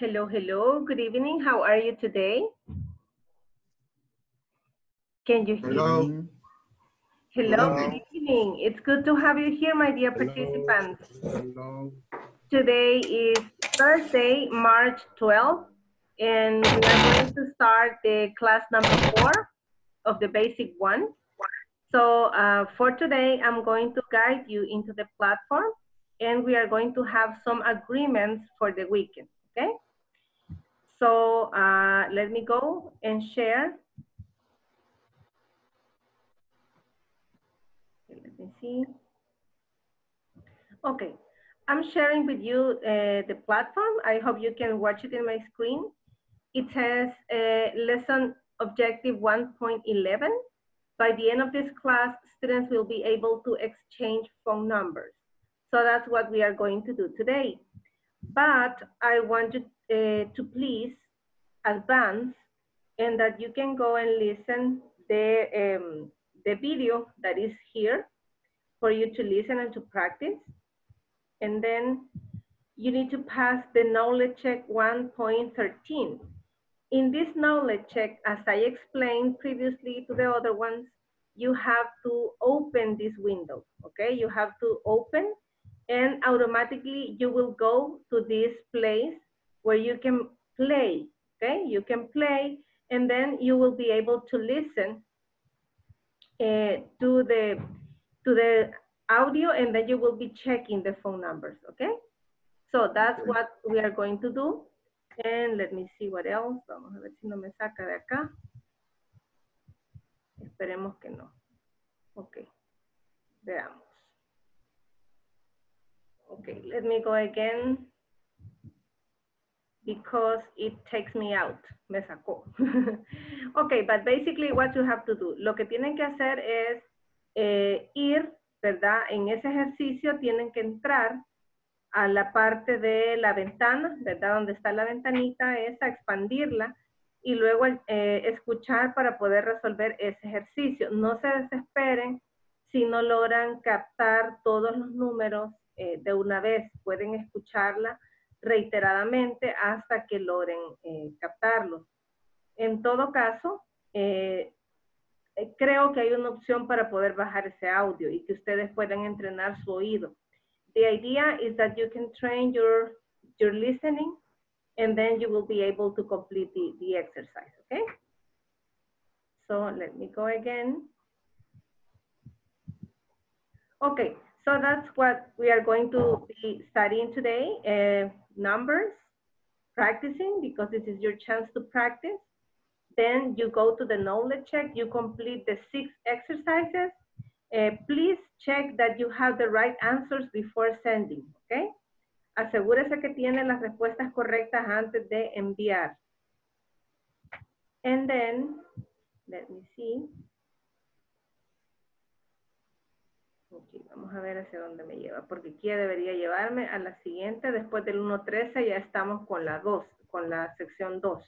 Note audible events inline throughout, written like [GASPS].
Hello, hello. Good evening. How are you today? Can you hear Hello. me? Hello, Hello. good evening. It's good to have you here, my dear participants. Hello. Today is Thursday, March 12th, and we are going to start the class number four of the basic one. So uh, for today, I'm going to guide you into the platform, and we are going to have some agreements for the weekend, okay? So uh, let me go and share. Let me see. Okay, I'm sharing with you uh, the platform. I hope you can watch it in my screen. It says uh, lesson objective 1.11. By the end of this class, students will be able to exchange phone numbers. So that's what we are going to do today. But I want you uh, to please advance and that you can go and listen the, um, the video that is here for you to listen and to practice. And then you need to pass the knowledge check 1.13. In this knowledge check, as I explained previously to the other ones, you have to open this window, okay? You have to open and automatically you will go to this place where you can play, okay? You can play and then you will be able to listen uh, to the to the audio and then you will be checking the phone numbers, okay? So that's what we are going to do. And let me see what else. Vamos a ver si no me saca de acá. Esperemos que no. Ok. Veamos. Okay, let me go again. Because it takes me out. Me sacó. [LAUGHS] okay, but basically what you have to do. Lo que tienen que hacer es eh, ir, ¿verdad? En ese ejercicio tienen que entrar a la parte de la ventana, ¿verdad? Donde está la ventanita esa, expandirla y luego eh, escuchar para poder resolver ese ejercicio. No se desesperen si no logran captar todos los números eh, de una vez. Pueden escucharla reiteradamente hasta que logren eh, captarlos. En todo caso, eh, eh, creo que hay una opción para poder bajar ese audio y que ustedes puedan entrenar su oído. The idea is that you can train your, your listening and then you will be able to complete the, the exercise, okay? So let me go again. Okay, so that's what we are going to be studying today. Uh, numbers, practicing, because this is your chance to practice. Then you go to the knowledge check, you complete the six exercises. Uh, please check that you have the right answers before sending, okay? Asegúrese que tiene las respuestas correctas antes de enviar. And then, let me see. Ok, vamos a ver hacia dónde me lleva, porque aquí ya debería llevarme a la siguiente. Después del 1.13 ya estamos con la 2, con la sección 2.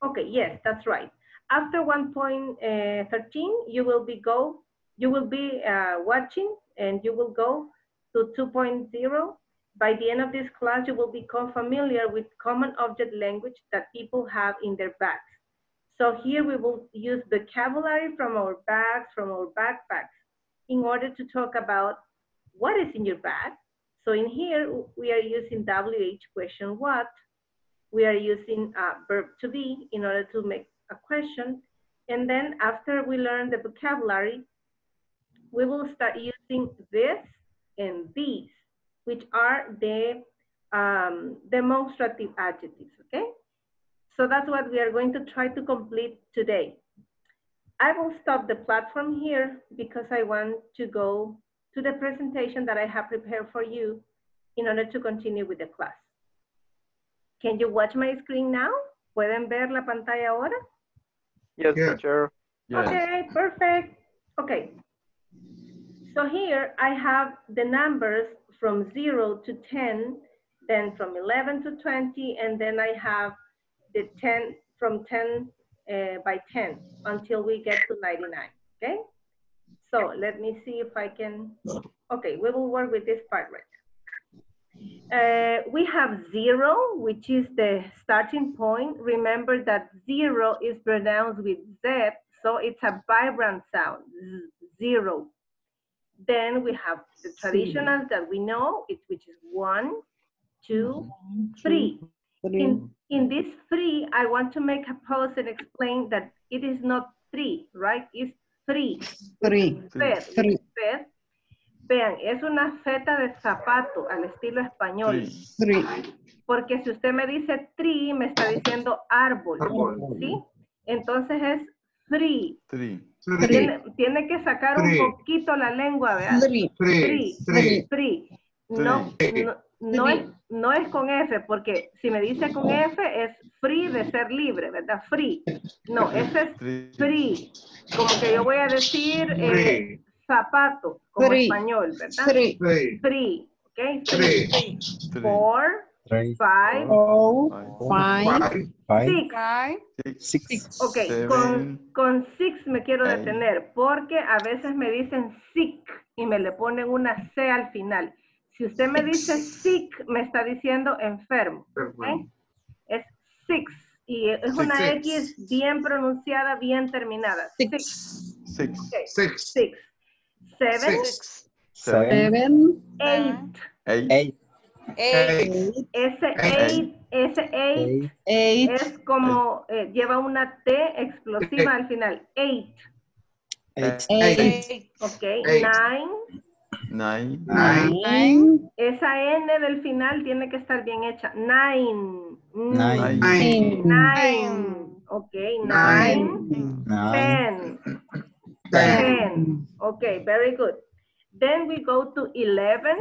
Okay, yes, that's right. After 1.13, you will be go, you will be uh, watching and you will go to 2.0. By the end of this class, you will become familiar with common object language that people have in their bags. So here we will use vocabulary from our bags, from our backpacks, in order to talk about what is in your bag. So in here, we are using WH question what. We are using uh, verb to be in order to make a question. And then after we learn the vocabulary, we will start using this and these, which are the um, demonstrative adjectives, okay? So that's what we are going to try to complete today. I will stop the platform here because I want to go to the presentation that I have prepared for you in order to continue with the class. Can you watch my screen now? ¿Pueden ver la pantalla ahora? Yes, Yeah. teacher. Okay, perfect. Okay. So here I have the numbers from 0 to 10, then from 11 to 20, and then I have the 10 from 10 uh, by 10 until we get to 99, okay? So let me see if I can, okay, we will work with this part right now. Uh, we have zero, which is the starting point. Remember that zero is pronounced with Z, so it's a vibrant sound, zero. Then we have the traditional that we know, it, which is one, two, three. In, in this three, I want to make a pause and explain that it is not three, right? It's three. Three. Three. Vean, es una feta de zapato al estilo español. Three. Porque si usted me dice tree, me está diciendo árbol, ¿sí? Entonces es three. Three. Tiene, tiene que sacar un poquito la lengua, ¿verdad? Three. Three. free. No, no, es, no es con F, porque si me dice con F es free de ser libre, ¿verdad? Free. No, ese es free. Como que yo voy a decir eh, zapato, como Free. español, ¿verdad? Free, ¿ok? Three. Three. Four, Three, five, Four. Five. Five. Five. five, six. Six. six. Ok, Seven. con, con six me quiero eight. detener porque a veces me dicen sick y me le ponen una C al final. Si usted me dice sick, me está diciendo enfermo. Es six y es una Six. X bien pronunciada, bien terminada. Six. Six. Six. Six. Seven, Six. Seven. Eight. Eight. Eight, Eight. Ese Eight. eight, ese eight Eight. es como, eh, lleva una T explosiva al final. Eight. eight, Eight. Ok, Eight. nine. Nine. Nine. Nine. Esa N del final tiene que estar bien hecha. Nine. Nine. Nine. Nine. Ok, nine. nine, Ten. Ten. Ten. Ok, very good. Then we go to 11,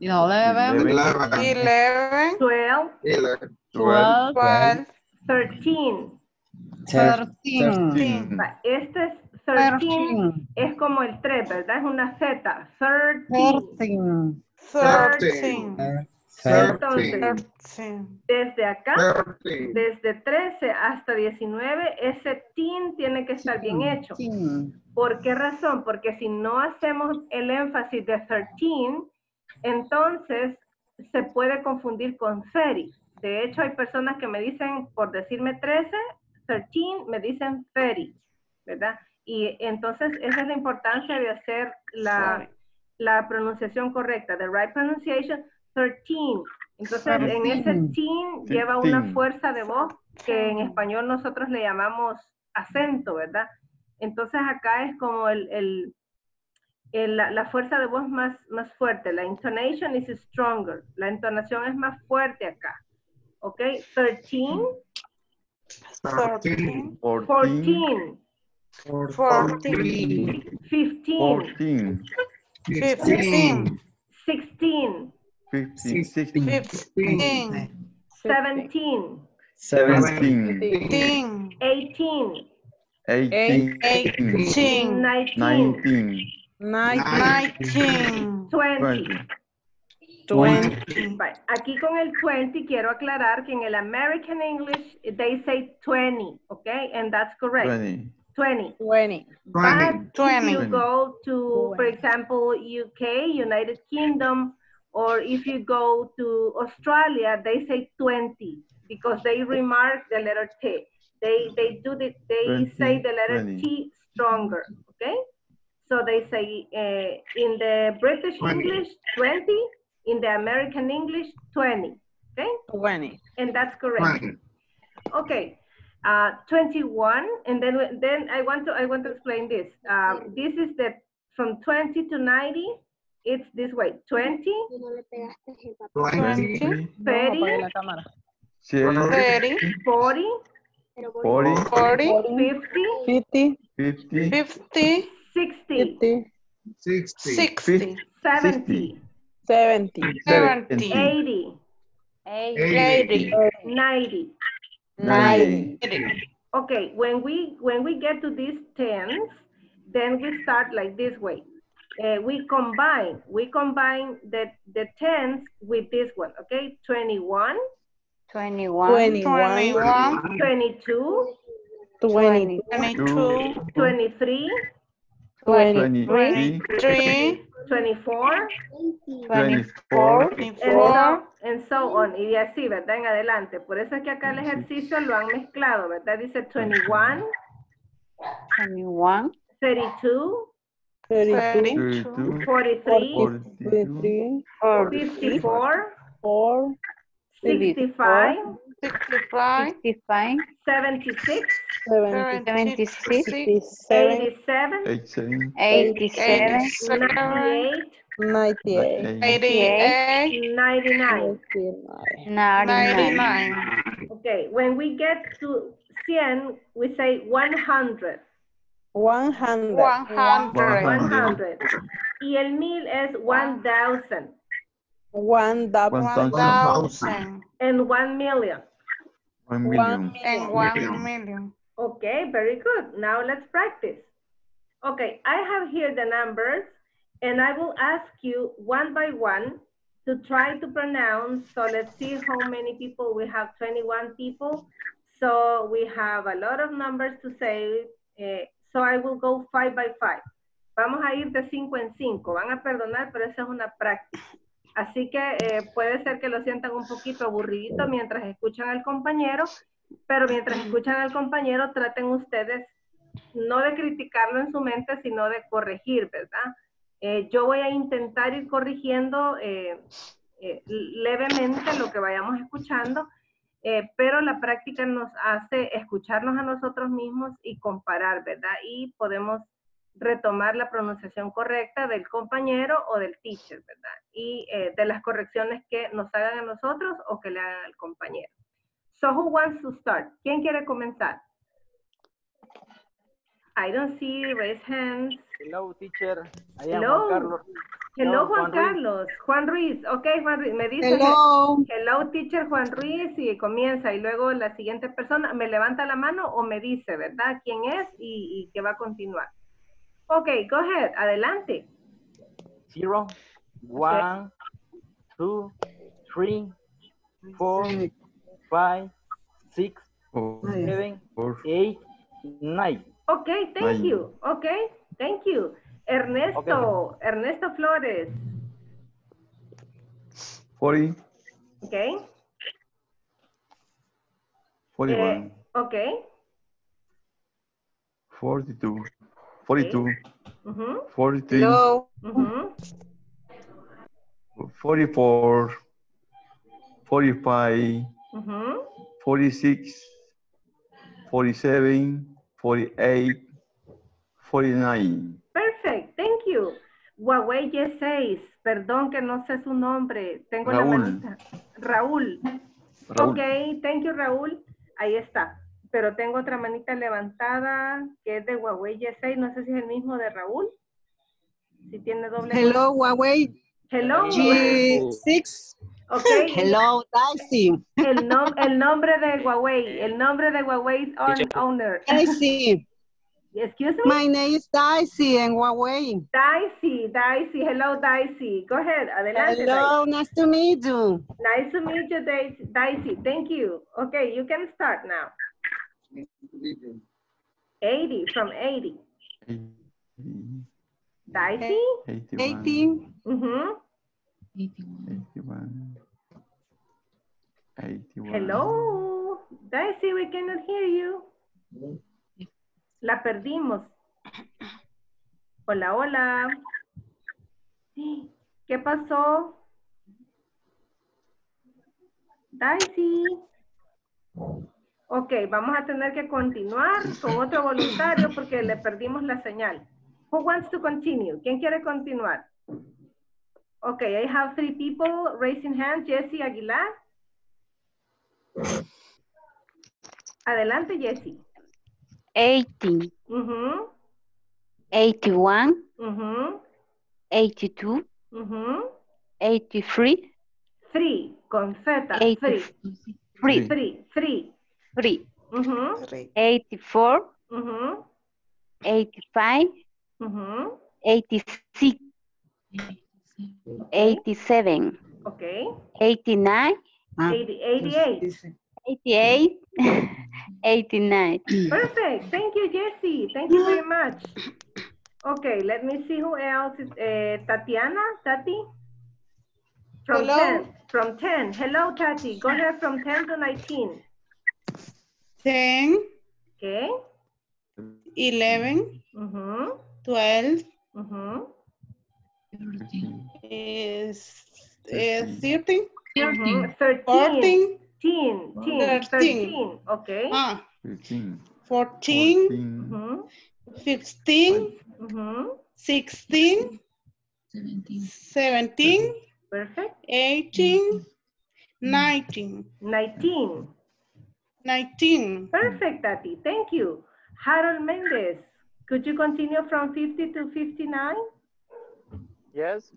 Eleven. Eleven. Eleven. 12, Eleven. Twelve. Twelve. 13. Thirteen. Thirteen. Va, Este es 13, Thirteen. es como el 3, ¿verdad? Es una Z. 13. Thirteen. Thirteen. Entonces, Thirteen. desde acá, desde 13 hasta 19, ese teen tiene que estar bien hecho. ¿Por qué razón? Porque si no hacemos el énfasis de 13, entonces se puede confundir con 30. De hecho, hay personas que me dicen, por decirme 13, 13, me dicen 30, ¿verdad? Y entonces esa es la importancia de hacer la, la pronunciación correcta, the right pronunciation, 13. Entonces, en ese teen lleva una fuerza de voz que en español nosotros le llamamos acento, ¿verdad? Entonces acá es como el, el- el- la, la fuerza de voz más, más fuerte. La intonation is stronger. La entonación es más fuerte acá. ¿Ok? 13, Thirteen. Fourteen. 14, Fourteen. 15, Fourteen. Fifteen. 16, Fifteen. Sixteen. Fifteen. 17, Seventeen. Fifteen. 18, Eighteen. Eighteen. 19, Nineteen. Nineteen. 20. Twenty. Twenty. Right. Aquí con el 20 quiero aclarar que en el American English they say 20, okay? And that's correct. Twenty. 20. Twenty. But Twenty. if you go to, for example, UK, United Kingdom, or if you go to Australia, they say 20 because they remark the letter T. They they do the they 20, say the letter 20. T stronger. Okay, so they say uh, in the British 20. English 20, in the American English 20. Okay, Twenty. and that's correct. Twenty. Okay, uh, 21, and then then I want to I want to explain this. Um, this is the from 20 to 90. It's this way. 20. 20. 30. 30. 40. 40. 40. 50. 50. 50. 60. 60. 60. 70. 70. 70. 80. 80. 90 nine. nine. Okay, when we when we get to these tens, then we start like this way. Uh, we combine we combine the the tens with this one. Okay, Twenty one. Twenty one. Twenty one. Twenty two. Twenty two. Twenty three. Twenty-three, Three, 24, twenty-four, and twenty-four, so, and so on. Y de así, ¿verdad? En adelante. Por eso es que acá el ejercicio lo han mezclado, ¿verdad? Dice 21, 21, 32, thirty-two, thirty-two, 43, forty-three, 54, 65, sixty-five, 65, 76, seventy-six, 77, 87, eighty-seven, 87, 98, eighty, eighty-eight, 99. 99, Okay, when we get to 100, we say 100. one hundred, 100. Y el mil es 1000 one double, one one thousand, thousand, and 1 million. one million, and one million. Okay, very good. Now let's practice. Okay, I have here the numbers and I will ask you one by one to try to pronounce. So let's see how many people we have 21 people. So we have a lot of numbers to say. eh, so I will go five by five. Vamos a ir de cinco en cinco. Van a perdonar, pero esa es una práctica. Así que eh, puede ser que lo sientan un poquito aburridito mientras escuchan al compañero, pero mientras escuchan al compañero traten ustedes no de criticarlo en su mente, sino de corregir, ¿verdad? Eh, yo voy a intentar ir corrigiendo eh, eh, levemente lo que vayamos escuchando, pero la práctica nos hace escucharnos a nosotros mismos y comparar, ¿verdad? Y podemos retomar la pronunciación correcta del compañero o del teacher, ¿verdad? Y de las correcciones que nos hagan a nosotros o que le hagan al compañero. So who wants to start? ¿Quién quiere comenzar? I don't see raise hands. Hello, teacher. I am Hello. Juan Carlos. Hello, No, Juan Juan Ruiz. Carlos. Juan Ruiz. Ok, Juan Ruiz. Me dice hello, hello, teacher Juan Ruiz y comienza. Y luego la siguiente persona me levanta la mano o me dice, ¿verdad? ¿Quién es y, y que va a continuar? Ok, go ahead. Adelante. Zero, one, two, three, four, five, six, oh, seven, four. eight, nine. Okay, thank nine. you. Okay, thank you. Ernesto, okay. Ernesto Flores. 40. Okay. 41. Eh, okay. 42. 42. Okay. Mm -hmm. 43. No. Mm -hmm. 44. 45. 46, 47, 48, 49. Perfect, thank you. Huawei Y6, perdón que no sé su nombre, tengo la manita. Raúl. Raúl. Ok, thank you Raúl, ahí está. Pero tengo otra manita levantada que es de Huawei Y6, no sé si es el mismo de Raúl. Si tiene doble. Hello, Huawei. Hello. G6. Ok. [LAUGHS] hello, Daisy, El, nom- el nombre de Huawei. El nombre de Huawei's own- owner. Daisy, [LAUGHS] Excuse me. my name is Daisy and Huawei. Daisy, Daisy. Hello, Daisy. Go ahead. Adelante. Daisy. Hello, nice to meet you. Nice to meet you, Daisy. Daisy. Thank you. Okay, you can start now. 80, from 80. 80, Daisy? 81, 80, Mm-hmm. 81, 81. Hello? Daisy, we cannot hear you. La perdimos. Hola, hola. ¿Qué pasó? Daisy. Ok, vamos a tener que continuar con otro voluntario porque le perdimos la señal. Who wants to continue? ¿Quién quiere continuar? Okay, I have three people raising hands. Jesse Aguilar. Adelante, Jesse. 80. Mm -hmm. 81. Mm -hmm. 82. Mm -hmm. 83. 3. Con Z. 3. 3. 3. 3. 3. Mm -hmm. 84. Mm -hmm. 85. Mm -hmm. 86. 87, Okay. 89, Eighty- 88. 88, [LAUGHS] 89. Perfect. Thank you, Jesse. Thank you very much. Okay, let me see who else is, eh, Tatiana, Tati? From Hello. 10, from 10. Hello, Tati. Go ahead from 10 to 19. 10, Okay? 11, Mm-hmm. 12, Mm-hmm. is, is 13, Mm-hmm. 13. 14, Teen, teen, 13. 13. Okay. ah, 13, 14, 14, Mm-hmm. 15, Mm-hmm. 16, 17, Perfect. 18, 19, 19. 19. Perfect, Tati. Thank you. Harold Mendez, could you continue from 50 to 59? Yes.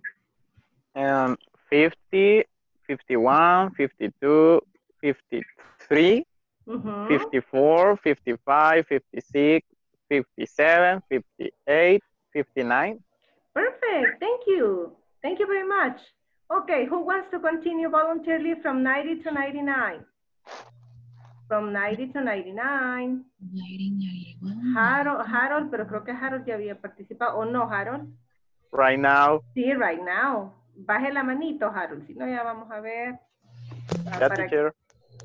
Um, 50, 51, 52, 53, Mm-hmm. 54, 55, 56, 57, 58, 59. Perfect. Thank you. Thank you very much. Okay, who wants to continue voluntarily from 90 to 99? From 90 to 99. Harold, Harold, pero creo que Harold ya había participado. ¿O no, Harold? Right now, Sí, right now. Baje la manito, Harold. Si no, ya vamos a ver. Ah, para- teacher.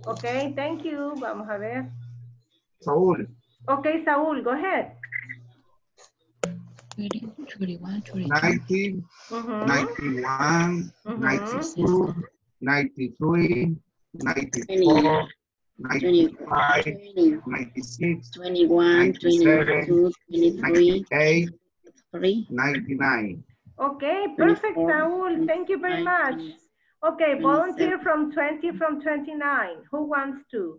Ok, thank you. Vamos a ver. Saúl. Ok, Saúl, go ahead. 90, Mhm, 91, mhm. 92, 93, 94, 95, 96, 21, 22, 23, 98, 3, 99. Okay, perfect, Saúl. Thank you very much. Okay, volunteer from 20 from 29. Who wants to?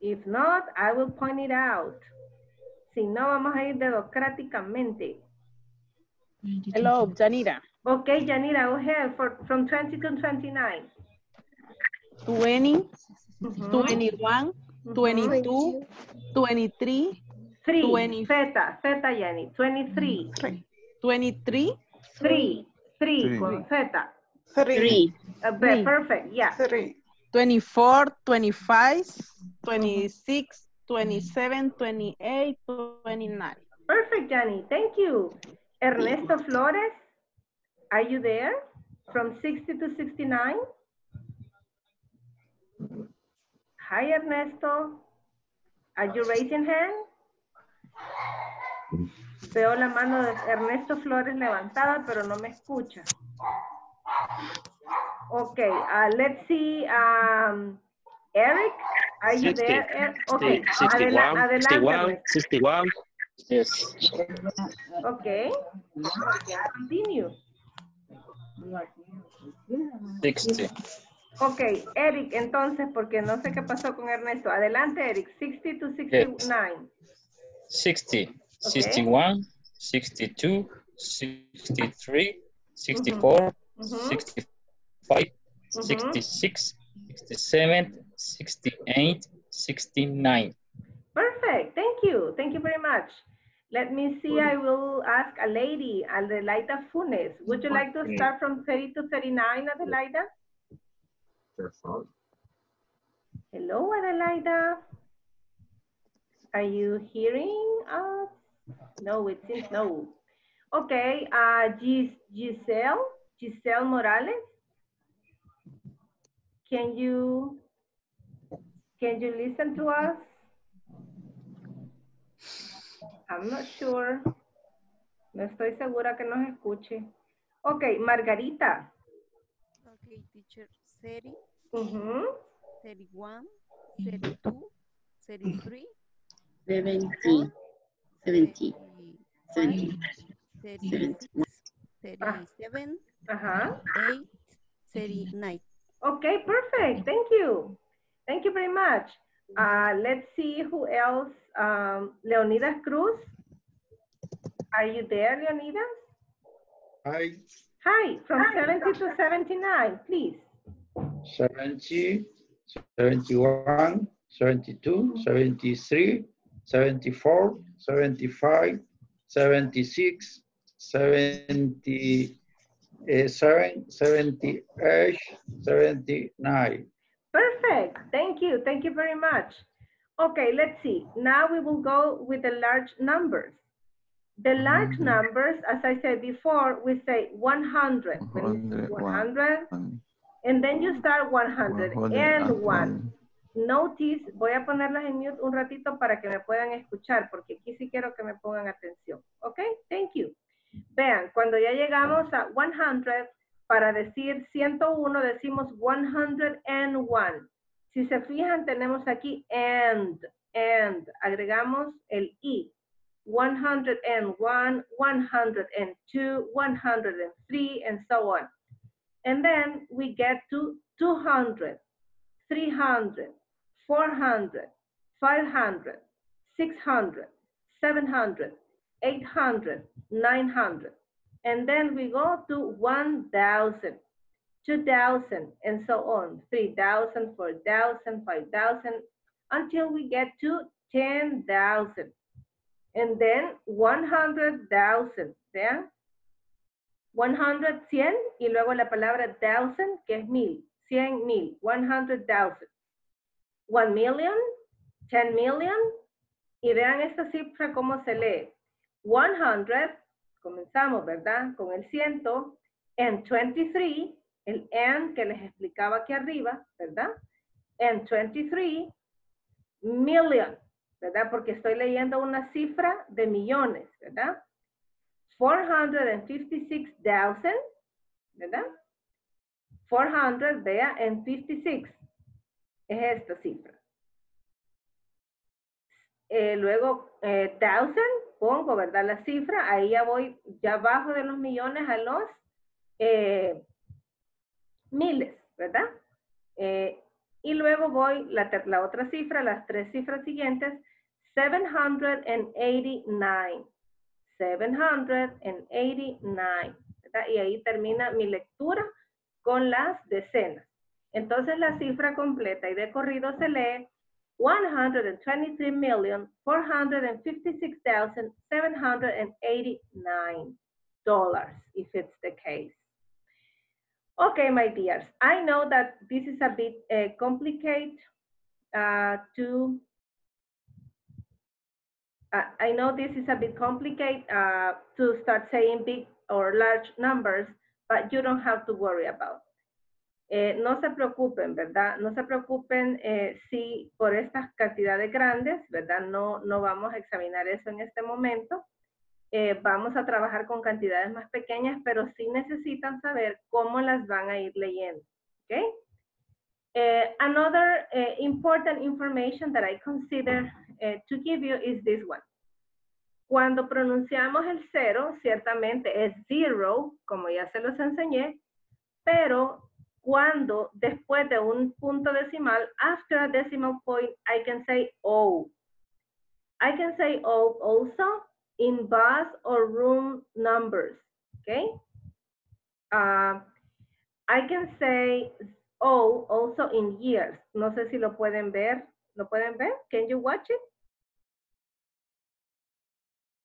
If not, I will point it out. Si no, vamos a ir democráticamente. Hello, Janira. Okay, Janira, go ahead for, from 20 to 29. 20, Mhm, 21, mhm. 22, 23, Three, 20. Zeta, Zeta, Jenny. 23. 23, Three, three, Three. con Zeta. 3, Uh, Three. perfect, yeah. 24, 25, 26, 27, 28, 29. Perfect, Jenny. Thank you. Ernesto Flores, are you there? From 60 to 69? Hi, Ernesto. Are you raising hand? Veo la mano de Ernesto Flores levantada, pero no me escucha. Okay, uh, let's see. Um, Eric, are you 60, there? Er- Okay, 61, adela- adelante. 61, Ernesto. 61. Yes. Okay. Continue. 60. Ok, Eric, entonces, porque no sé qué pasó con Ernesto. Adelante, Eric, 60 to 69. 60, 61, 62, 63, 64, Ujú, 65, ujú. 66, 67, 68, 69. Perfect, thank you, thank you very much. Let me see, I will ask a lady, Adelaida Funes. Would you like to start from 30 to 39, Adelaida? Hello, Adelaida. Are you hearing us? No, it seems no. Okay, uh, Gis- Giselle, Giselle Morales. Can you, can you listen to us? I'm not sure. No estoy segura que nos escuche. Okay, Margarita. Okay, teacher, 30, Ujú. 31, 32, 33, 70, 70, 70, 36, 37, Ajá. 8, 39. Okay, perfect. Thank you. Thank you very much. Uh, let's see who else. Um, Leonidas Cruz. Are you there, Leonidas? Hi, Hi, from 70 to 79, please. 70, 71, 72, 73, 74, 75, 76, 77, 78, 79. Perfect. Thank you. Thank you very much. Okay, let's see. Now we will go with the large numbers. The large Mhm. numbers, as I said before, we say 100. When you say 100, 100, One, and then you start 100 one, and 1. one. Notice, voy a ponerlas en mute un ratito para que me puedan escuchar, porque aquí sí quiero que me pongan atención. ¿Ok? Thank you. Vean, cuando ya llegamos a 100, para decir 101 decimos 101. Si se fijan, tenemos aquí and, and. Agregamos el i. 101, 102, 103, and so on. And then we get to 200, 300, 400, 500, 600, 700, 800, 900. And then we go to 1,000, 2,000, and so on. 3,000, 4,000, 5,000, until we get to 10,000. And then 100,000, ¿vean? 100, 100, y luego la palabra thousand, que es mil, 100 mil, 100,000. 1 million, 10 million, y vean esta cifra cómo se lee. 100, comenzamos, ¿verdad? Con el ciento, and 23, el and que les explicaba aquí arriba, ¿verdad? And 23 million, ¿verdad? Porque estoy leyendo una cifra de millones, ¿verdad? 456,000, ¿verdad? 400, vea, and 56 es esta cifra. Eh, luego, eh, thousand, pongo, ¿verdad? La cifra, ahí ya voy, ya bajo de los millones a los eh, miles, ¿verdad? Eh, y luego voy, la, la otra cifra, las tres cifras siguientes, 789. 789, ¿verdad? Y ahí termina mi lectura con las decenas. Entonces la cifra completa y de corrido se lee 123,456,789 dollars, if it's the case. Okay, my dears, I know that this is a bit uh, complicated uh, to uh, I know this is a bit complicated uh, to start saying big or large numbers, but you don't have to worry about. Eh, no se preocupen, ¿verdad? No se preocupen eh, si por estas cantidades grandes, ¿verdad? No, no vamos a examinar eso en este momento. Eh, vamos a trabajar con cantidades más pequeñas, pero sí necesitan saber cómo las van a ir leyendo, ¿ok? Eh, another important information that I consider to give you is this one. Cuando pronunciamos el cero, ciertamente es zero, como ya se los enseñé, pero cuando después de un punto decimal, after a decimal point, I can say O. I can say O also in bus or room numbers, okay? Uh, I can say O also in years. No sé si lo pueden ver. ¿Lo pueden ver? Can you watch it?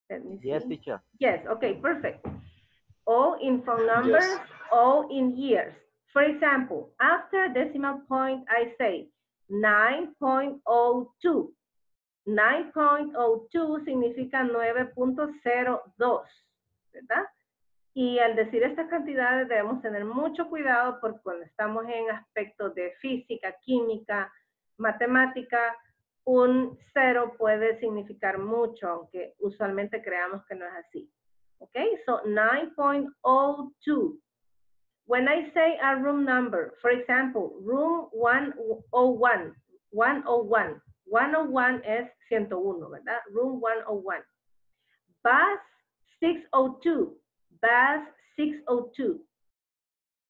Let me Yes, see. teacher. Yes, okay, perfect. O in phone numbers, O in years. For example, after decimal point, I say 9.02. 9.02 significa 9.02, ¿verdad? Y al decir estas cantidades debemos tener mucho cuidado porque cuando estamos en aspectos de física, química, matemática, un cero puede significar mucho, aunque usualmente creamos que no es así. ¿Ok? So 9.02. When I say a room number, for example, room 101, 101, 101 es 101, ¿verdad? Room 101. Bus 602, bus 602.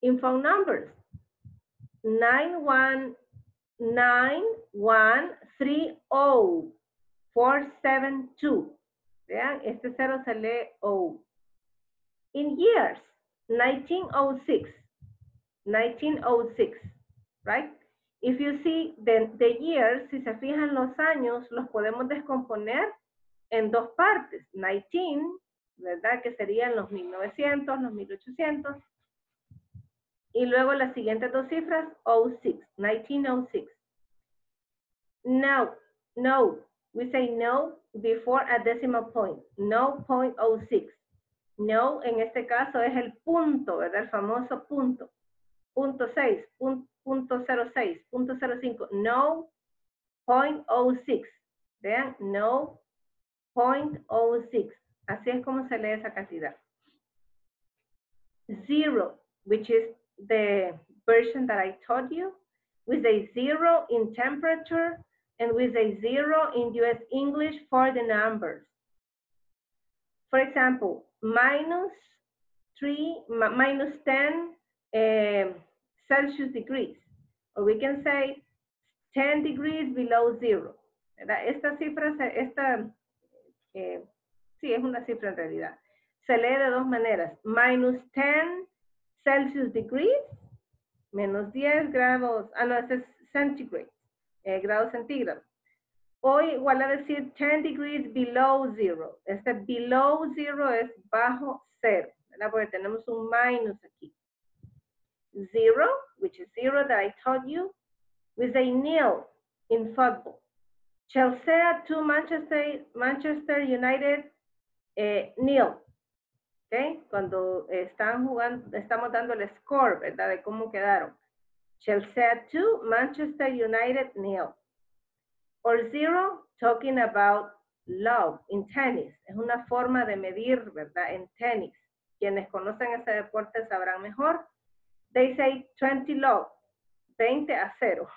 In phone numbers, 919130472. Vean, este cero se lee O. In years, 1906, 1906, right? If you see the, the years, si se fijan los años, los podemos descomponer en dos partes. 19, ¿verdad? Que serían los 1900, los 1800. Y luego las siguientes dos cifras, 06, 1906. Now, No. We say no before a decimal point. No point oh six. No, en este caso es el punto, ¿verdad? El famoso punto. Punto 6, punto, punto 06, punto 05. No point oh six. Vean, no point oh six. Así es como se lee esa cantidad. Zero, which is the version that I told you, with a zero in temperature and with a zero in US English for the numbers. For example, minus three, mi- minus 10 um, Celsius degrees. Or we can say 10 degrees below zero. ¿verdad? Esta cifra, esta, eh, sí, es una cifra en realidad. Se lee de dos maneras. Minus 10 Celsius degrees, menos 10 grados, ah, no, este es centigrade, eh, grados centígrados. O igual a decir 10 degrees below zero. Este below zero es bajo cero, ¿verdad? Porque tenemos un minus aquí. Zero, which is zero that I told you, with a nil in football. Chelsea to Manchester, Manchester United, eh, nil. ¿Ok? Cuando están jugando, estamos dando el score, ¿verdad? De cómo quedaron. Chelsea 2, Manchester United nil. Or zero, talking about love in tennis. Es una forma de medir, ¿verdad? En tenis. Quienes conocen ese deporte sabrán mejor. They say 20 love, 20 a 0.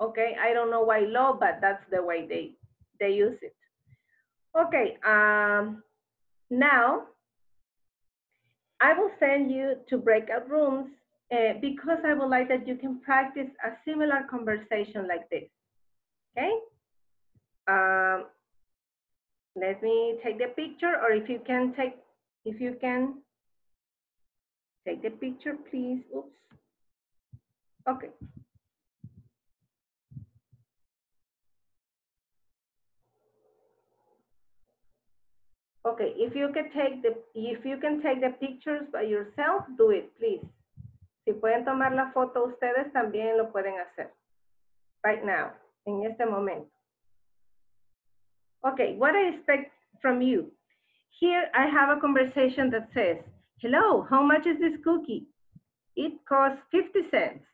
Okay, I don't know why love, but that's the way they, they use it. Okay, um, now I will send you to breakout rooms uh, because I would like that you can practice a similar conversation like this. Okay? Um, let me take the picture or if you can take, if you can take the picture, please. Oops. Okay. Okay, if you can take the, if you can take the pictures by yourself, do it, please. Si pueden tomar la foto ustedes, también lo pueden hacer. Right now, en este momento. Okay, what I expect from you. Here I have a conversation that says, hello, how much is this cookie? It costs 50 cents.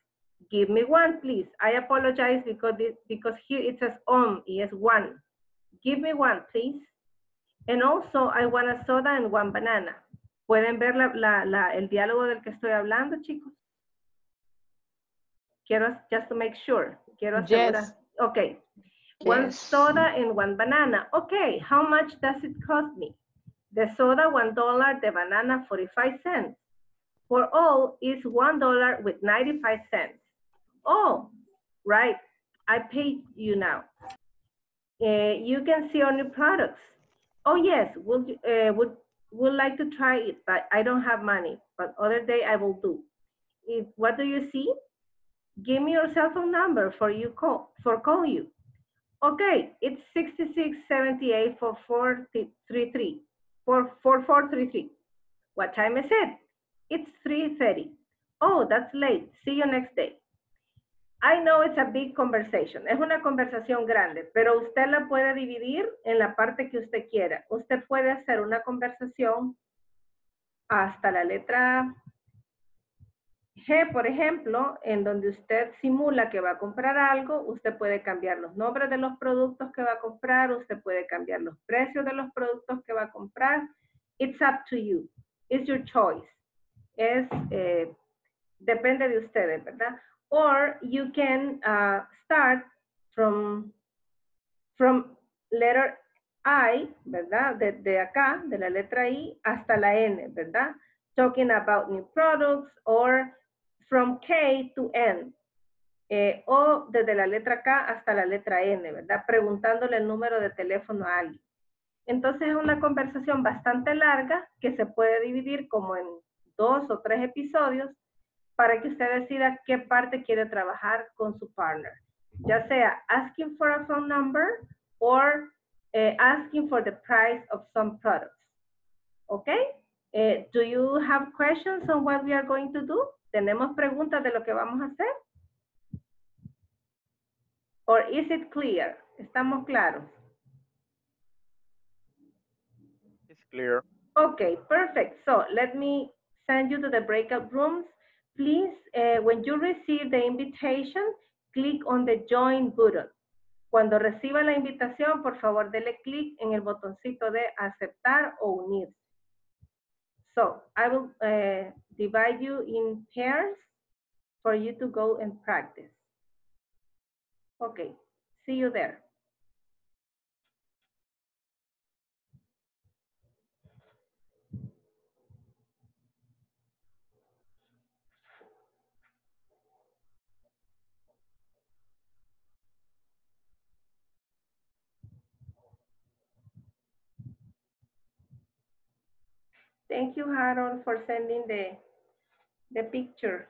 Give me one, please. I apologize because, because here it says um, om, yes, one. Give me one, please. And also, I want a soda and one banana. ¿Pueden ver la, la, la, el diálogo del que estoy hablando, chicos? Quiero, just to make sure. Quiero asegurar. Yes. Okay. One Yes. soda and one banana. Okay, how much does it cost me? The soda, one dollar, the banana, 45 cents. For all is one dollar with 95 cents. Oh, right, I paid you now. Uh, you can see our new products. Oh yes, would uh, would would like to try it, but I don't have money. But other day I will do. If, what do you see? Give me your cell phone number for you call for call you. Okay, it's 6678 for 433. For 4433. What time is it? It's 3:30. Oh, that's late. See you next day. I know it's a big conversation. Es una conversación grande, pero usted la puede dividir en la parte que usted quiera. Usted puede hacer una conversación hasta la letra G, por ejemplo, en donde usted simula que va a comprar algo, usted puede cambiar los nombres de los productos que va a comprar, usted puede cambiar los precios de los productos que va a comprar. It's up to you. It's your choice. Es, eh, depende de ustedes, ¿verdad? Or you can uh, start from, from letter I, ¿verdad? Desde acá, de la letra I hasta la N, ¿verdad? Talking about new products or from K to N. Eh, o desde la letra K hasta la letra N, ¿verdad? Preguntándole el número de teléfono a alguien. Entonces es una conversación bastante larga que se puede dividir como en dos o tres episodios para que usted decida qué parte quiere trabajar con su partner. Ya sea asking for a phone number or eh, asking for the price of some products. Okay? Eh, do you have questions on what we are going to do? ¿Tenemos preguntas de lo que vamos a hacer? Or is it clear? ¿Estamos claros? It's clear. Okay, perfect. So let me send you to the breakout rooms. Please, uh, when you receive the invitation, click on the join button. Cuando reciba la invitación, por favor, dele clic en el botoncito de aceptar o unirse. So, I will uh, divide you in pairs for you to go and practice. Okay, see you there. Thank you, Harold, for sending the, the picture.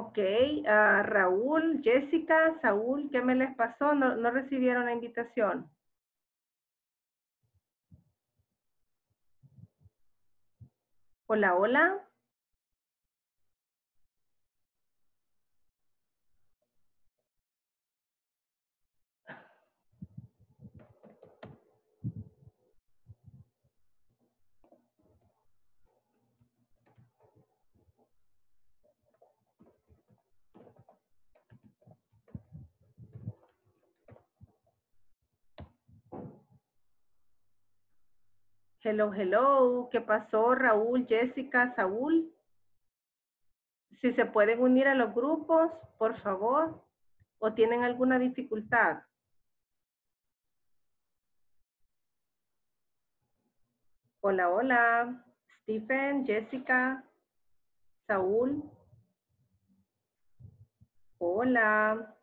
Ok, ah, Raúl, Jessica, Saúl, ¿qué me les pasó? No, no recibieron la invitación. Hola, hola. Hello, hello. ¿Qué pasó, Raúl, Jessica, Saúl? Si se pueden unir a los grupos, por favor. ¿O tienen alguna dificultad? Hola, hola. Stephen, Jessica, Saúl. Hola.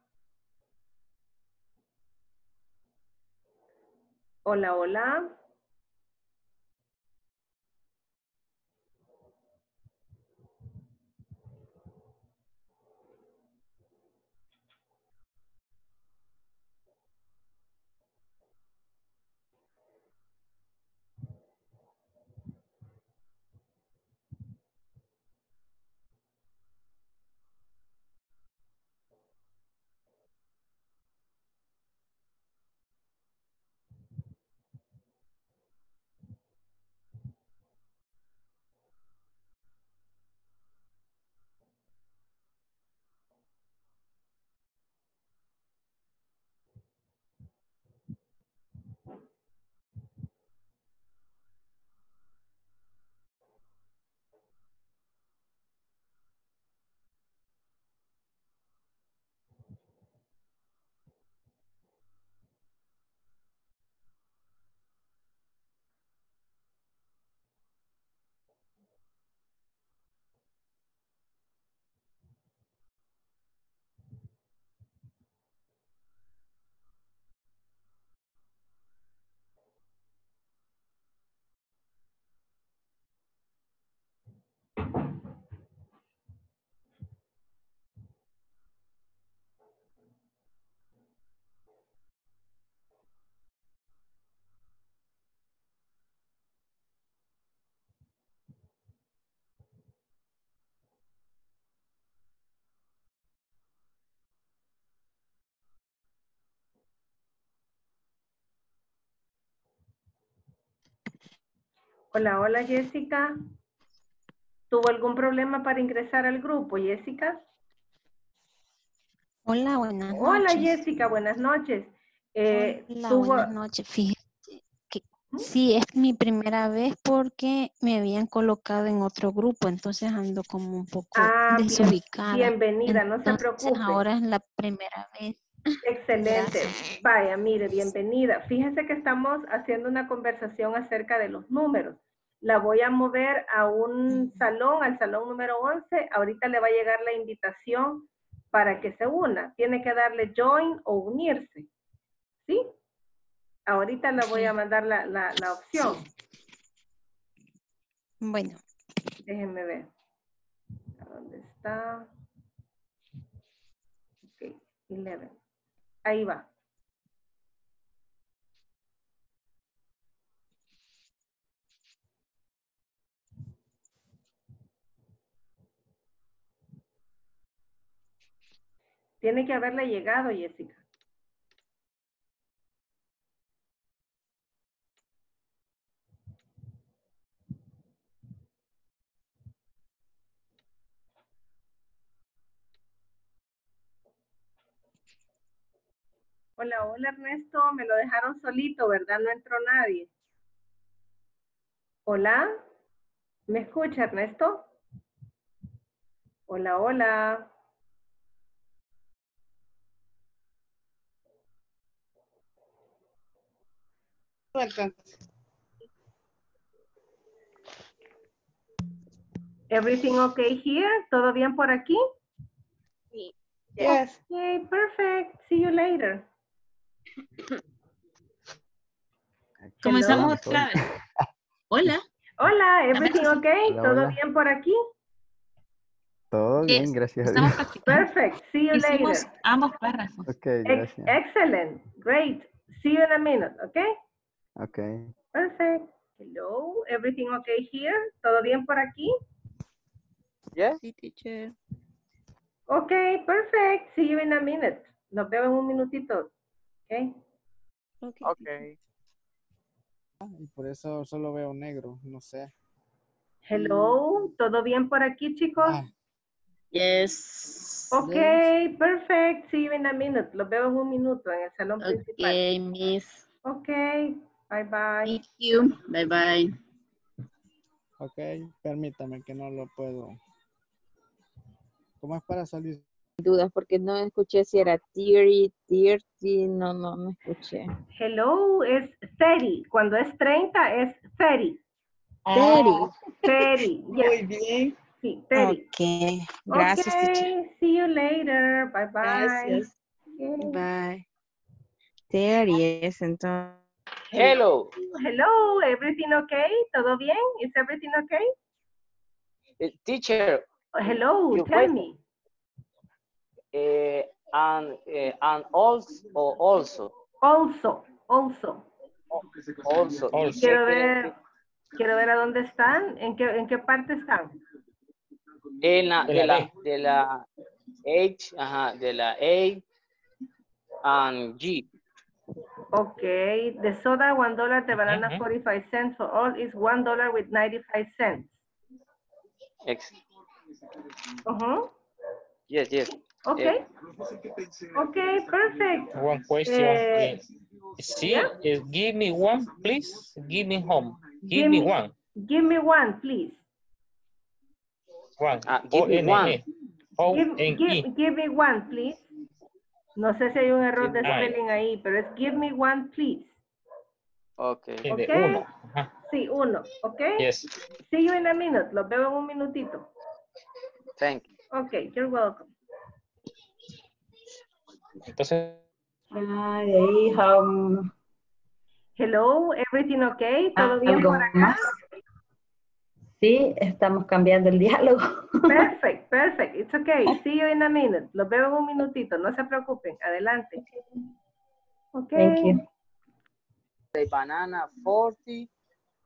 Hola, hola. Hola, hola Jessica. ¿Tuvo algún problema para ingresar al grupo, Jessica? Hola, buenas Hola noches. Jessica, buenas noches. Eh, Hola, tuvo- buenas noches. Fíjate que ¿Mm? sí, es mi primera vez porque me habían colocado en otro grupo, entonces ando como un poco Ah, bien- bienvenida, no se preocupe. ahora es la primera vez. Excelente. Vaya, mire, bienvenida. Fíjese que estamos haciendo una conversación acerca de los números. La voy a mover a un salón, al salón número 11. Ahorita le va a llegar la invitación para que se una. Tiene que darle join o unirse. ¿Sí? Ahorita le voy a mandar la, la, la opción. Bueno, Déjenme ver. ¿A dónde está? Ok, 11. Ahí va. Tiene que haberle llegado, Jessica. Hola, hola Ernesto, me lo dejaron solito, ¿verdad? No entró nadie. Hola, ¿me escucha Ernesto? Hola, hola. Everything okay here? ¿Todo bien por aquí? Yes. Okay, perfect. See you later. Comenzamos otra vez. [LAUGHS] Hola. Hola, everything okay? Hola, ¿Todo hola. bien por aquí? Todo bien, Yes, gracias a Estamos Dios. practicando. Perfect. See you Hicimos later. ambos párrafos. Ok, Ex- gracias. excellent. Great. See you in a minute, okay? Ok. Perfect. Hello, everything okay here? ¿Todo bien por aquí? Yes. Sí, teacher. Okay, perfect. See you in a minute. Nos vemos en un minutito. Okay. Okay. Okay. Y por eso solo veo negro, no sé. Hello, ¿todo bien por aquí, chicos? Ah, Yes. Okay, perfect. See you in a minute. Los veo en un minuto en el salón principal. Okay, Miss. Okay, bye bye. Thank you. Bye bye. ok, permítame que no lo puedo. ¿Cómo es para salir? dudas porque no escuché si era theory, dirty, no, no, no escuché. Hello es 30. Cuando es 30 es 30. Theory. 30. Muy Yes. bien. Sí, 30. Ok, gracias, teacher. Okay, see you later. Bye bye. Gracias. Okay. Bye. Theory es entonces. Hello. Hello, everything okay? ¿Todo bien? Is everything okay? Eh, teacher. Hello, Your tell question. me. eh, and eh, and also also Also, also. also. Also. Quiero ver, quiero ver a dónde están, en qué, en qué parte están. En la, De la la de la H, ajá, de la A and G. Okay, the soda one dollar, the banana Ujú. 45 cents for all is one dollar with 95 cents. Ex- Uh-huh. yes, yes. Okay. Okay, perfect. One question. Eh, eh, see, yeah. give me one, please. Give me home. Give, Give me, me- one. Give me one, please. One. Ah, give me O-N-E. one. Give, give, give me one, please. No sé si hay un error de spelling ahí, pero es give me one, please. Okay. De Okay. uno. Ajá. Sí, uno, okay? Yes. See you in a minute. Los veo en un minutito. Thank you. Okay, you're welcome. Entonces, Ah, um, Hello, everything okay? ¿Todo bien algo por acá? más. Sí, estamos cambiando el diálogo. Perfect, perfect. It's okay. See you in a minute. Los veo en un minutito. No se preocupen. Adelante. Okay. Thank you. The banana 40,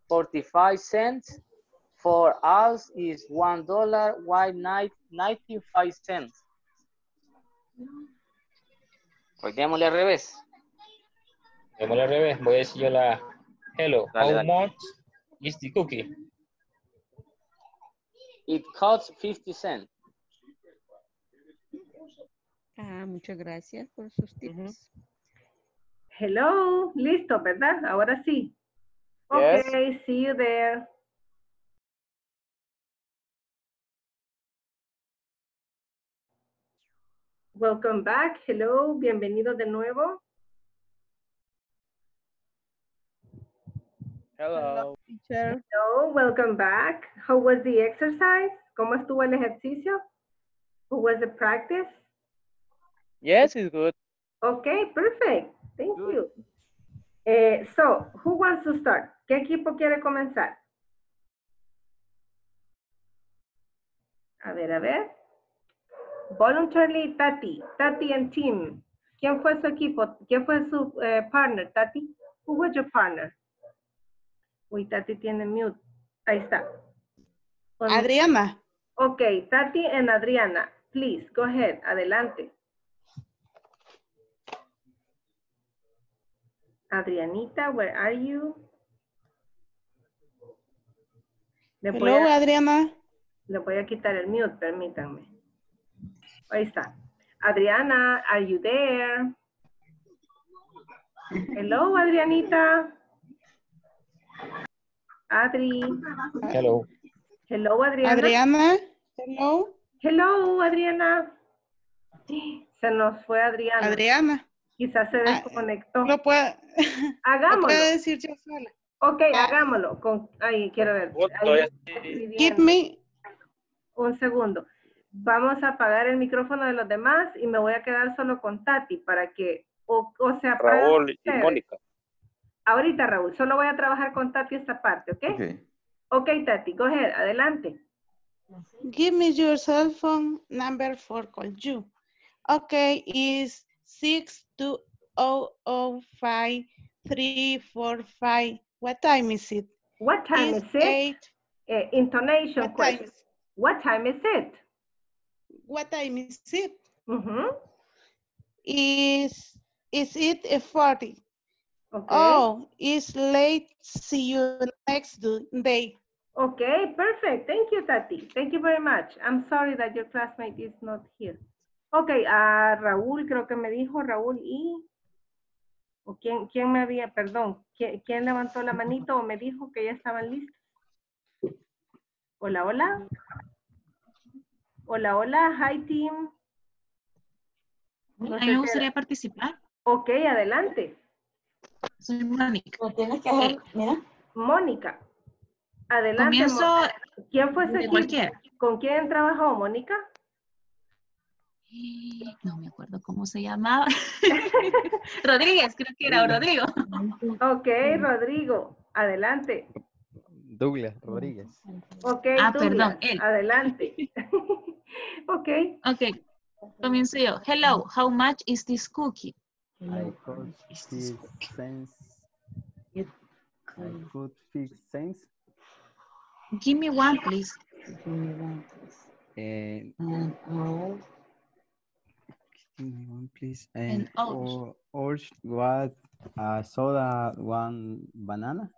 45 cents. For us is one dollar, nine, 95 cents. Pues démosle al revés. démosle al revés. Voy a decir yo la hello. Dale, How dale. much is the cookie? It costs 50 cents. Ah, muchas gracias por sus tips. Hello. Listo, ¿verdad? Ahora sí. Yes. Okay, see you there. Welcome back. Hello. Bienvenido de nuevo. Hello. Teacher. Hello, welcome back. How was the exercise? ¿Cómo estuvo el ejercicio? How was the practice? Yes, it's good. Okay, perfect. Thank you. Eh, so, who wants to start? ¿Qué equipo quiere comenzar? A ver, a ver. Voluntarily, Tati. Tati and team. ¿Quién fue su equipo? ¿Quién fue su eh, partner, Tati? Who was your partner? Uy, Tati tiene mute. Ahí está. Con- Adriana. Ok, Tati and Adriana. Please, go ahead. Adelante. Adrianita, where are you? Le Hello, a, Adriana. le voy a quitar el mute, permítanme. Ahí está. Adriana, are you there? Hello, Adrianita. Adri. Hello. Hello, Adriana. Adriana. Hello. Hello, Adriana. Se nos fue Adriana. Adriana. Quizás se desconectó. Lo puedo, lo Hagámoslo. puedo decir yo sola. Ok, hagámoslo. Con, ahí, quiero ver. Ahí Give me. Un segundo. Vamos a apagar el micrófono de los demás y me voy a quedar solo con Tati para que, o, o sea, para Raúl y. Mónica. Ahorita, Raúl, solo voy a trabajar con Tati esta parte, ¿ok? Okay. Ok, Tati, go ahead, adelante. Give me your cell phone number for call you. Okay, is six two oh oh five three four five. What time is it? What time Is is it? eight. Eh, intonation What time question. What time is it? What time is it? Mhm. Is is it a forty? Okay. Oh, it's late. See you next day. Okay, perfect. Thank you, Tati. Thank you very much. I'm sorry that your classmate is not here. Okay, a Raúl creo que me dijo Raúl y... ¿O quién, quién me había, perdón, ¿quién, quién levantó la manito o me dijo que ya estaban listos? Hola, hola. Hola, hola, hi team. No A sé mí me gustaría era- participar. Ok, adelante. Soy Mónica. tienes que Ok. hacer, mira. Mónica. Adelante. Comienzo ¿Quién fue cualquiera. ¿Con quién trabajó, Mónica? [GASPS] No me acuerdo cómo se llamaba. [LAUGHS] Rodríguez, creo que era Rodrigo. Ok, Rodrigo, adelante. Douglas Rodríguez. Ok, Ah, Douglas, perdón, él. adelante. [LAUGHS] ok, Ok, comienzo yo. Hello, how much is this cookie? I could fix sense. I could fix sense. Give me one, please. Give me one, please. And all. give me one, please. And And orange. or, orange, what? Uh, soda, one banana,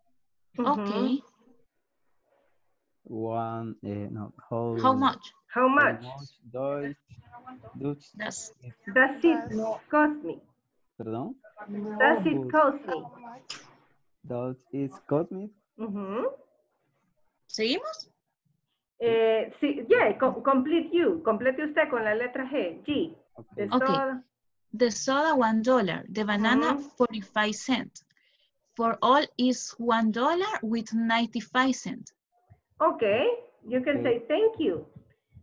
Okay. one. Uh, no, whole. How much? How much? Does, does, That's Does it cost me? Perdón. Does it cost me? Does it cost me? Ujú. ¿Seguimos? Eh, sí, yeah, co- complete you. Complete usted con la letra G. G. De Ok. soda. The soda, one dollar. The banana, Mhm. 45 cents. For all is one dollar with 95 cents. Okay, you can Ok. say thank you.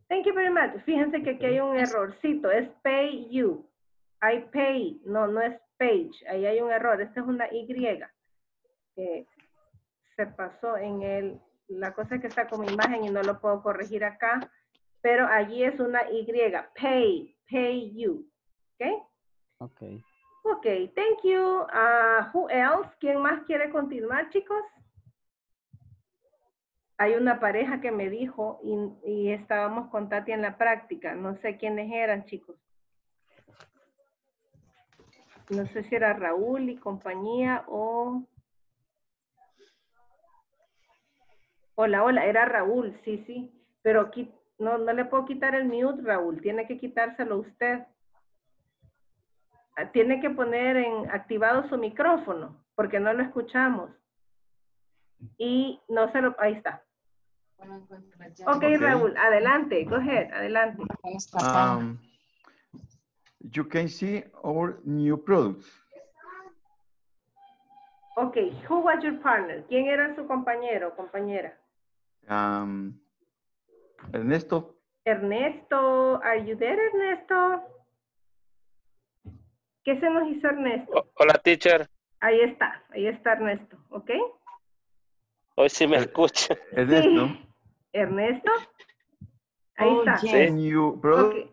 Thank you very much. Fíjense que aquí hay un errorcito, es pay you. I pay, no, no es page. Ahí hay un error, esta es una Y. que se pasó en el, la cosa es que está como imagen y no lo puedo corregir acá, pero allí es una Y. Pay, pay you. Okay? Okay. Okay, thank you. Ah, who else? ¿Quién más quiere continuar, chicos? Hay una pareja que me dijo y, y estábamos con Tati en la práctica. No sé quiénes eran, chicos. No sé si era Raúl y compañía o... Hola, hola, era Raúl, sí, sí. Pero aquí no, no le puedo quitar el mute, Raúl. Tiene que quitárselo usted. Ah, Tiene que poner en activado su micrófono porque no lo escuchamos. Y no se lo... Ahí está. Ok, Okay. Raúl, adelante. Go ahead, adelante. Um, you can see our new products. Ok, who was your partner? ¿Quién era su compañero o compañera? Um, Ernesto, Ernesto, are you there, Ernesto? ¿Qué se nos hizo Ernesto? Hola, teacher. Ahí está, ahí está Ernesto, ¿ok? Hoy sí me escucha. [LAUGHS] Ernesto, Ernesto, ahí Oh, está. yes. new products.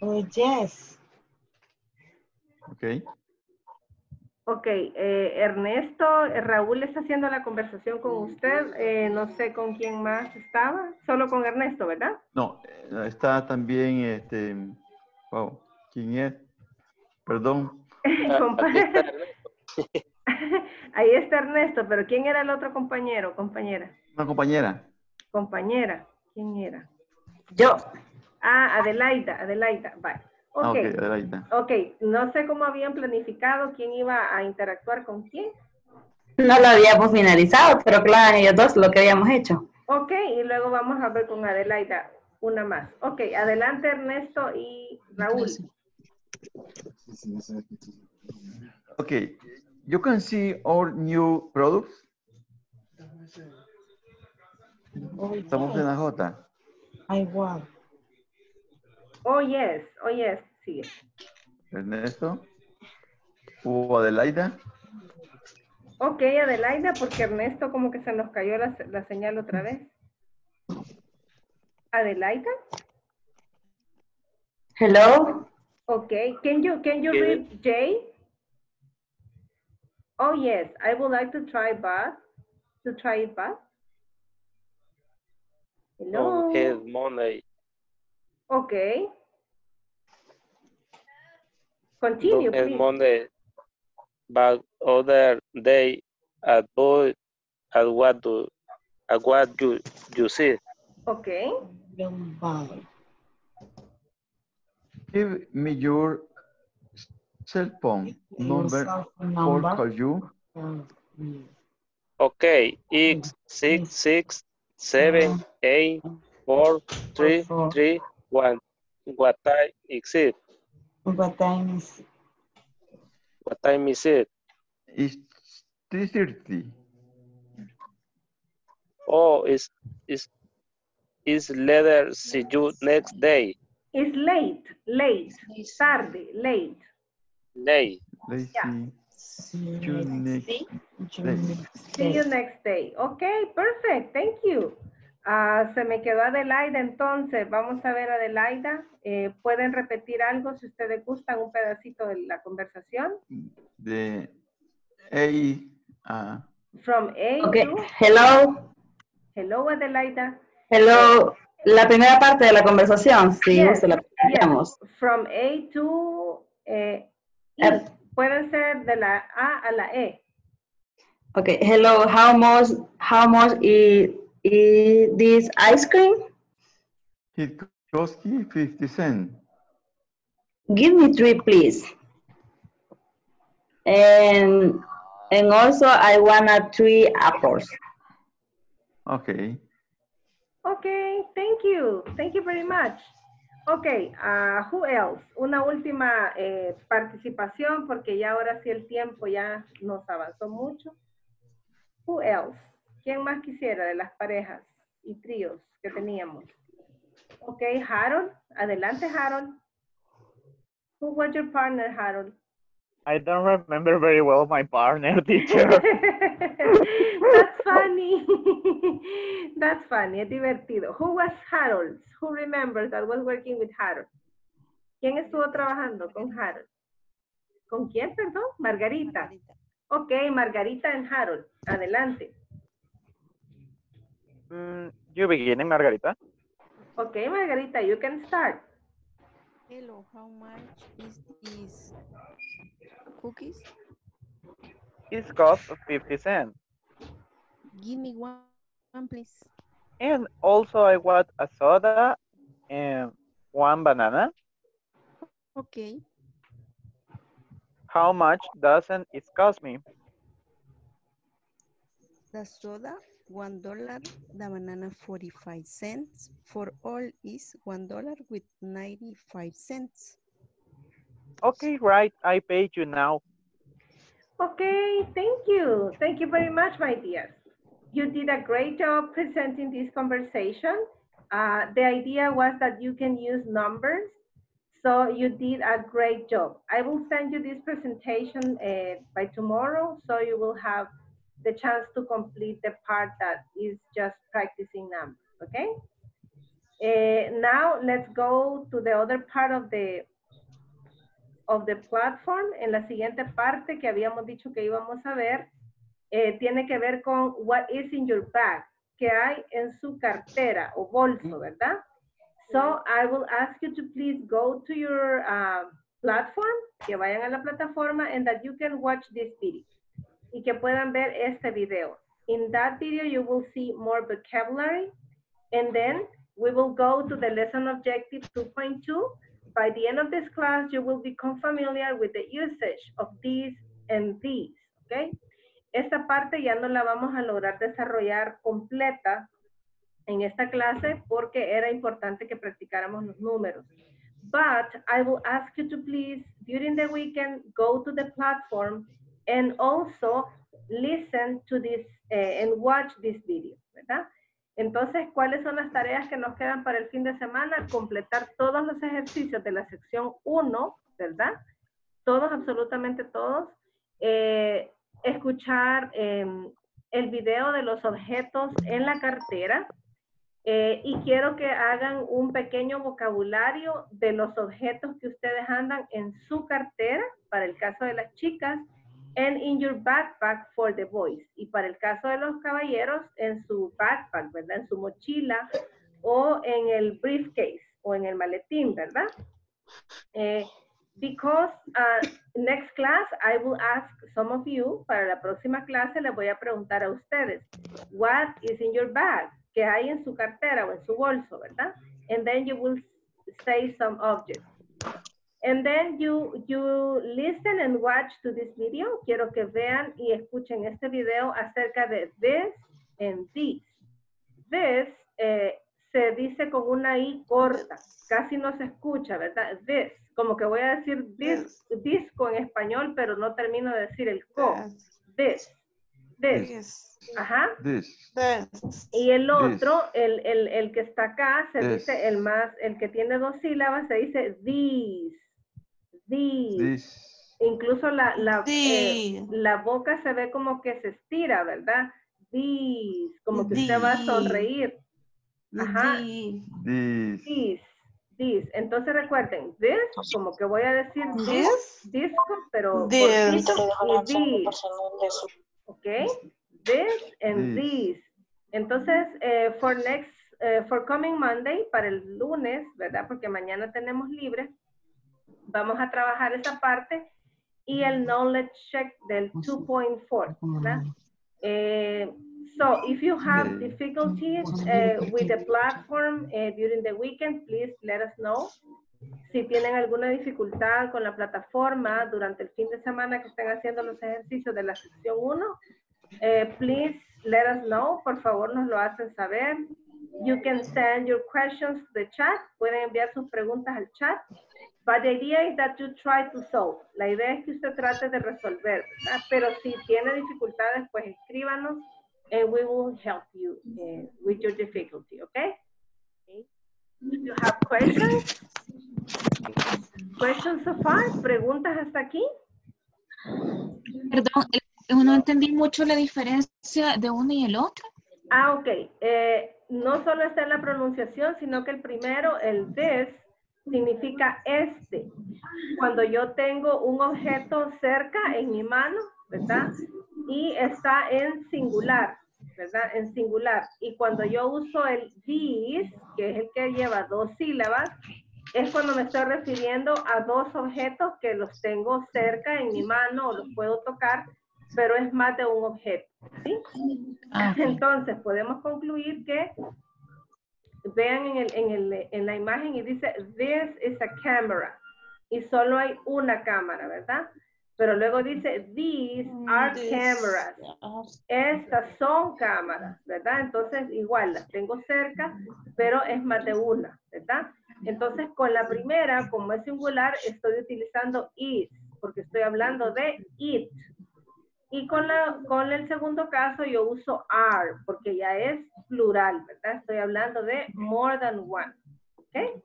Oh, yes. Okay. Ok, eh, Ernesto, eh, Raúl está haciendo la conversación con usted. eh, no sé con quién más estaba. Solo con Ernesto, ¿verdad? No, eh, está también este. Wow, ¿quién es? Perdón. [LAUGHS] Compa- [LAUGHS] Ahí está Ernesto, pero ¿quién era el otro compañero, compañera? Una compañera. Compañera, ¿quién era? Yo. Ah, Adelaida, Adelaida, bye. Ah, Ok, ok, Adelaida. ok, no sé cómo habían planificado quién iba a interactuar con quién. No lo habíamos finalizado, pero claro, ellos dos lo que habíamos hecho. Ok, y luego vamos a ver con Adelaida una más. Ok, adelante Ernesto y Raúl. Okay, you can see our new products. Estamos en la J. Igual. Oh, yes, oh, yes, sigue. Ernesto. O Adelaida. Ok, Adelaida, porque Ernesto como que se nos cayó la, la señal otra vez. Adelaida? Hello. Okay, can you, can you read J? Oh, yes, I would like to try bath, to try it bath. Hello? On head Monday. Okay. Continue, on please. Monday. But other day at boy at what do at what you you see. Okay. Give me your cell phone number cell phone for number. call you. Okay, X six six seven eight four three three one. What time is it? What time is What time is it? It's 3.30. Oh, it's it's it's later. See you next day. It's late, late, tarde, late. Day. Let's Yeah. see. You next day. See you next day. Okay, perfect. Thank you. Ah, se me quedó Adelaida, entonces vamos a ver Adelaida. Eh, ¿Pueden repetir algo si ustedes gustan, un pedacito de la conversación? The A. Uh, From A Okay. to... Hello. Hello, Adelaida. Hello. La primera parte de la conversación, si Yes, gusta, la. From A to... Eh, E. F. Pueden ser de la A a la E. Okay. Hello. How much? How much is, is this ice cream? it costs you 50 cents. Give me three, please. And and also, I want a three apples. Okay. Okay, thank you. Thank you very much. Okay, uh, who else? Una última eh, participación porque ya ahora sí el tiempo ya nos avanzó mucho. Who else? ¿Quién más quisiera de las parejas y tríos que teníamos? Okay, Harold. Adelante, Harold. Who was your partner, Harold? I don't remember very well my partner, [LAUGHS] teacher. [LAUGHS] That's funny. [LAUGHS] That's funny. Es divertido. Who was Harold? Who remembers that was working with Harold? ¿Quién estuvo trabajando con Harold? ¿Con quién, perdón? Margarita. Ok, Margarita and Harold. Adelante. Mm, you beginning, Margarita? Ok, Margarita, you can start. Hello, how much is this cookies? It's cost 50 cents. Give me one, one please. And also I want a soda and one banana. Okay. How much doesn't it cost me? The soda, one dollar. The banana, 45 cents. For all is one dollar with 95 cents. Okay, right. I paid you now. Okay, thank you. Thank you very much, my dear. You did a great job presenting this conversation. Uh, the idea was that you can use numbers. So you did a great job. I will send you this presentation uh, by tomorrow, so you will have the chance to complete the part that is just practicing numbers, okay? Eh, now let's go to the other part of the of the platform. En la siguiente parte que habíamos dicho que íbamos a ver, eh, tiene que ver con what is in your bag, que hay en su cartera o bolso, ¿verdad? So I will ask you to please go to your uh, platform, que vayan a la plataforma and that you can watch this video y que puedan ver este video. In that video, you will see more vocabulary and then we will go to the lesson objective 2.2. By the end of this class, you will become familiar with the usage of these and these, okay? Esta parte ya no la vamos a lograr desarrollar completa en esta clase porque era importante que practicáramos los números. But I will ask you to please, during the weekend, go to the platform and also listen to this eh, and watch this video, ¿verdad? Entonces, ¿cuáles son las tareas que nos quedan para el fin de semana? Completar todos los ejercicios de la sección 1, ¿verdad? Todos, absolutamente todos. Eh, escuchar em, el video de los objetos en la cartera, eh, y quiero que hagan un pequeño vocabulario de los objetos que ustedes andan en su cartera, para el caso de las chicas, and in your backpack for the boys. Y para el caso de los caballeros, en su backpack, ¿verdad? En su mochila o en el briefcase o en el maletín, ¿verdad? Eh, because uh, next class I will ask some of you, para la próxima clase les voy a preguntar a ustedes, what is in your bag? que hay en su cartera o en su bolso, ¿verdad? And then you will say some objects. And then you, you listen and watch to this video. Quiero que vean y escuchen este video acerca de this and this. This eh, se dice con una I corta, casi no se escucha, ¿verdad? This, como que voy a decir this, disco en español, pero no termino de decir el co. This, this. Ajá. This. Y el otro, el, el, el que está acá, se This. dice el más, el que tiene dos sílabas, se dice these. This. Incluso la, la, eh, la boca se ve como que se estira, ¿verdad? These, como que usted va a sonreír. Ajá. This. This, this. Entonces recuerden, this, como que voy a decir this, disco, pero This. y this. ¿Ok? This and This. this. Entonces, eh, for next, eh, for coming Monday, para el lunes, ¿verdad? Porque mañana tenemos libre, vamos a trabajar esa parte y el knowledge check del 2.4, ¿verdad? Eh, so, if you have difficulties eh, with the platform eh, during the weekend, please let us know. Si tienen alguna dificultad con la plataforma durante el fin de semana que estén haciendo los ejercicios de la sección 1, eh, please let us know. Por favor, nos lo hacen saber. You can send your questions to the chat. Pueden enviar sus preguntas al chat. But the idea is that you try to solve. La idea es que usted trate de resolver, ¿verdad? Pero si tiene dificultades, pues escríbanos and we will help you eh, with your difficulty, okay? okay? Do you have questions? Questions so far? ¿Preguntas hasta aquí? Perdón, eh, no entendí mucho la diferencia de uno y el otro. Ah, ok. Eh, no solo está en la pronunciación, sino que el primero, el this, significa este. Cuando yo tengo un objeto cerca en mi mano, ¿verdad? Y está en singular, ¿verdad? En singular. Y cuando yo uso el this, que es el que lleva dos sílabas, es cuando me estoy refiriendo a dos objetos que los tengo cerca en mi mano o los puedo tocar, pero es más de un objeto, ¿sí? Ah. Entonces, podemos concluir que vean en, el, en, el, en la imagen y dice, this is a camera. Y solo hay una cámara, ¿verdad? Pero luego dice, these are This. cameras. Estas son cámaras, ¿verdad? Entonces, igual, las tengo cerca, pero es más de una, ¿verdad? Entonces, con la primera, como es singular, estoy utilizando is, porque estoy hablando de it. Y con, la, con el segundo caso yo uso are, porque ya es plural, ¿verdad? Estoy hablando de more than one. ¿Ok?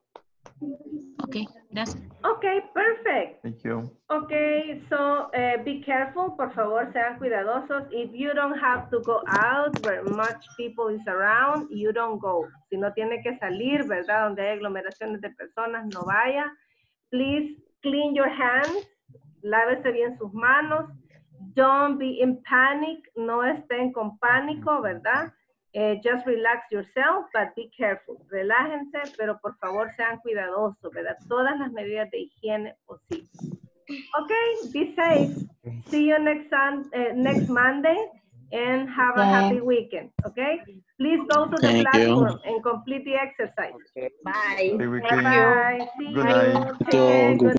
Okay, gracias. Okay, perfect. Thank you. Okay, so uh, be careful, por favor, sean cuidadosos. If you don't have to go out where much people is around, you don't go. Si no tiene que salir, ¿verdad? Donde hay aglomeraciones de personas, no vaya. Please clean your hands. Lávese bien sus manos. Don't be in panic. No estén con pánico, ¿verdad? Eh, just relax yourself, but be careful. Relájense, pero por favor sean cuidadosos, ¿verdad? Todas las medidas de higiene posibles. Okay, be safe. See you next sun, eh, next Monday and have a happy weekend. Okay? Please go to the Thank you. platform and complete the exercise. Bye. Weekend. Bye. See Good you. night. Good